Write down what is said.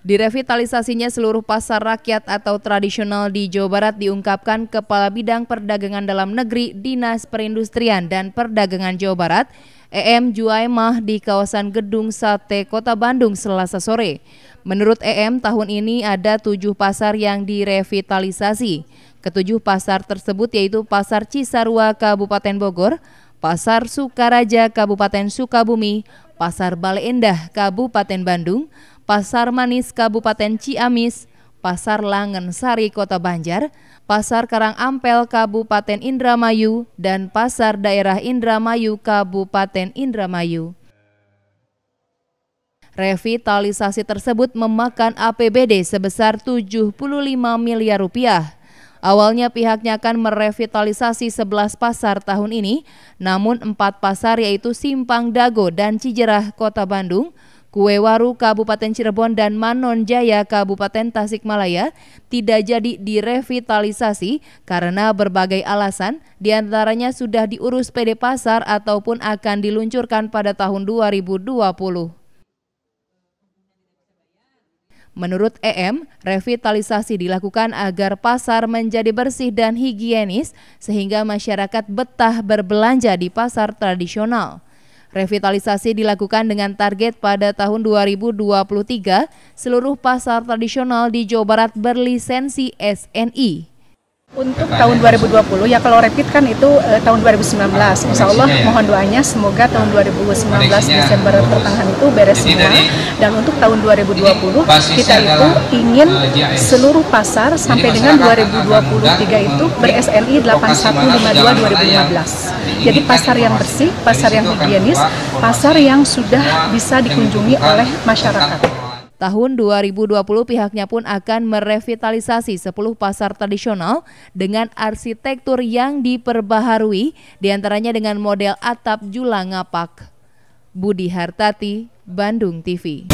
Direvitalisasinya seluruh pasar rakyat atau tradisional di Jawa Barat diungkapkan Kepala Bidang Perdagangan Dalam Negeri Dinas Perindustrian dan Perdagangan Jawa Barat, EM Juaimah di kawasan Gedung Sate Kota Bandung selasa sore. Menurut EM, tahun ini ada tujuh pasar yang direvitalisasi. Ketujuh pasar tersebut yaitu Pasar Cisarua Kabupaten Bogor, Pasar Sukaraja Kabupaten Sukabumi, Pasar Bale Endah Kabupaten Bandung, Pasar Manis Kabupaten Ciamis, Pasar Langen Sari Kota Banjar, Pasar Karang Ampel Kabupaten Indramayu, dan Pasar Daerah Indramayu Kabupaten Indramayu. Revitalisasi tersebut memakan APBD sebesar 75 miliar rupiah. Awalnya pihaknya akan merevitalisasi 11 pasar tahun ini, namun empat pasar yaitu Simpang Dago dan Cijerah Kota Bandung Kuewaru Kabupaten Cirebon dan Manon Jaya Kabupaten Tasikmalaya tidak jadi direvitalisasi karena berbagai alasan di antaranya sudah diurus PD Pasar ataupun akan diluncurkan pada tahun 2020. Menurut EM, revitalisasi dilakukan agar pasar menjadi bersih dan higienis sehingga masyarakat betah berbelanja di pasar tradisional. Revitalisasi dilakukan dengan target pada tahun 2023 seluruh pasar tradisional di Jawa Barat berlisensi SNI. Untuk tahun 2020 ya kalau rapid kan itu eh, tahun 2019 Insya Allah ya? mohon doanya semoga tahun 2019 Desember pertengahan itu beres semua. dan untuk tahun 2020 kita itu ingin eh, seluruh pasar sampai dengan 2023 itu ber-SNI 8152 2015 jadi pasar yang bersih, pasar yang higienis, pasar yang sudah bisa dikunjungi oleh masyarakat. Tahun 2020 pihaknya pun akan merevitalisasi 10 pasar tradisional dengan arsitektur yang diperbaharui di antaranya dengan model atap jula ngapak. Budi Hartati, Bandung TV.